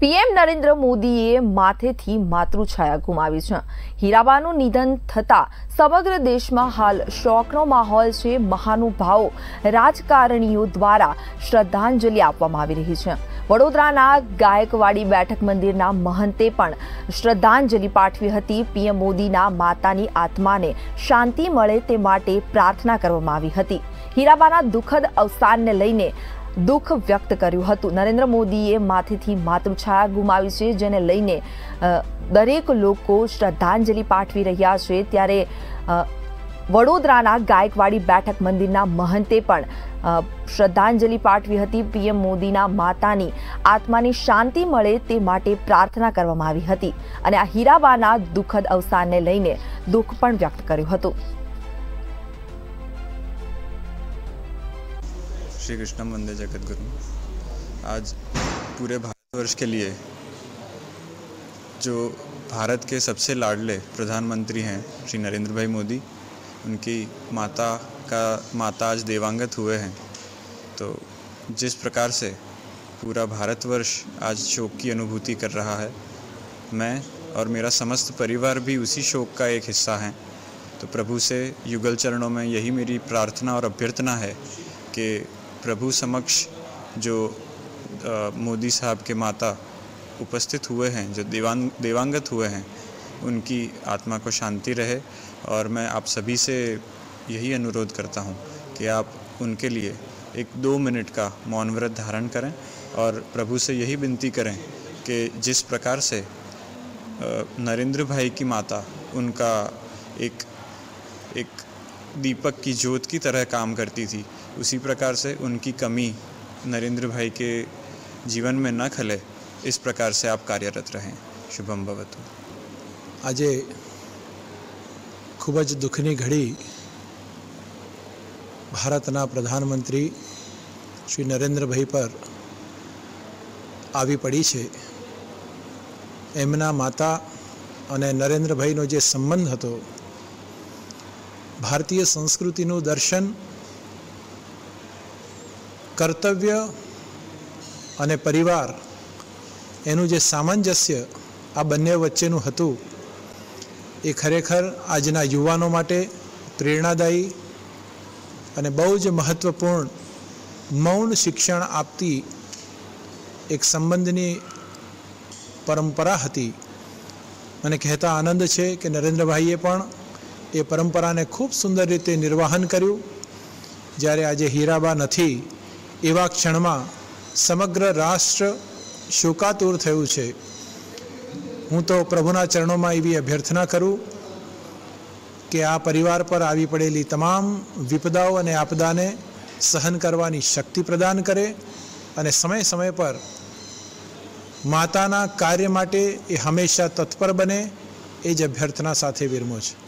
PM Narendra મોદીએ માથેથી માતૃછાયા ગુમાવી છે. હીરાબાનું નિધન થતા સમગ્ર દેશમાં હાલ શોકનો માહોલ છે. મહાનુભાવો, રાજકારણીઓ દ્વારા શ્રદ્ધાંજલિ આપવામાં આવી રહી છે. વડોદરાના ગાયકવાડી બેઠક મંદિરના મહંતે પણ શ્રદ્ધાંજલિ પાઠવી હતી. પીએમ મોદીના માતાની આત્માને શાંતિ મળે તે માટે પ્રાર્થના કરવામાં આવી હતી. હીરાબાના દુઃખદ અવસાનને લઈને દુઃખ વ્યક્ત કર્યું હતું નરેન્દ્ર મોદીએ માથેથી માતૃછાયા ગુમાવી છે જેને લઈને અ, દરેક લોકો શ્રદ્ધાંજલિ પાઠવી રહ્યા છે ત્યારે અ, વડોદરાના ગાયકવાડી બેઠક મંદિરના મહંતે પણ અ, શ્રદ્ધાંજલિ પાઠવી હતી પીએમ મોદીના માતાની આત્માની શાંતિ મળે તે માટે પ્રાર્થના કરવામાં આવી હતી અને આ હીરાબાના દુઃખદ અવસાનને લઈને દુઃખ પણ વ્યક્ત કર્યું હતું श्री कृष्ण वंदे जगत गुरु आज पूरे भारतवर्ष के लिए जो भारत के सबसे लाडले प्रधानमंत्री हैं श्री नरेंद्र भाई मोदी, उनकी माता का, माता आज देवांगत हुए हैं। तो जिस प्रकार से पूरा भारतवर्ष आज शोक की अनुभूति कर रहा है, मैं और मेरा समस्त परिवार भी उसी शोक का एक हिस्सा हैं। तो प्रभु से युगल चरणों में यही मेरी प्रार्थना और अभ्यर्थना है कि प्रभु समक्ष जो मोदी साहब के माता उपस्थित हुए हैं, जो देवांग, देवांगत हुए हैं, उनकी आत्मा को शांति रहे। और मैं आप सभी से यही अनुरोध करता हूँ कि आप उनके लिए एक दो मिनट का मौन व्रत धारण करें और प्रभु से यही विनती करें कि जिस प्रकार से नरेंद्र भाई की माता उनका एक एक दीपक की ज्योत की तरह काम करती थी उसी प्रकार से उनकी कमी नरेंद्र भाई के जीवन में न खले इस प्रकार से आप कार्यरत रहें शुभम भवतु આજે ખૂબ જ દુઃખની ઘડી ભારતના પ્રધાનમંત્રી શ્રી નરેન્દ્રભાઈ પર આવી પડી છે એમના માતા અને નરેન્દ્રભાઈનો જે સંબંધ હતો ભારતીય સંસ્કૃતિનું દર્શન કર્તવ્ય અને પરિવાર એનું જે સામંજસ્ય આ બંને વચ્ચેનું હતું, એ ખરેખર આજના યુવાનો માટે પ્રેરણાદાયી અને બહુ જ મહત્ત્વપૂર્ણ મૌન શિક્ષણ આપતી એક સંબંધની પરંપરા હતી. મને કહેતા આનંદ છે કે નરેન્દ્રભાઈએ પણ એ પરંપરાને ખૂબ સુંદર રીતે નિર્વાહન કર્યું. જ્યારે આજે હીરાબા નથી એવા ક્ષણમાં સમગ્ર રાષ્ટ્ર શોકાતુર થયું છે. હું તો પ્રભુના ચરણોમાં એવી અભ્યર્થના કરું કે આ પરિવાર પર આવી પડેલી તમામ વિપદાઓ અને આપદાને સહન કરવાની શક્તિ પ્રદાન કરે અને સમય સમય પર માતાના કાર્ય માટે એ હંમેશા તત્પર બને એ જ અભ્યર્થના સાથે વિરમો છે.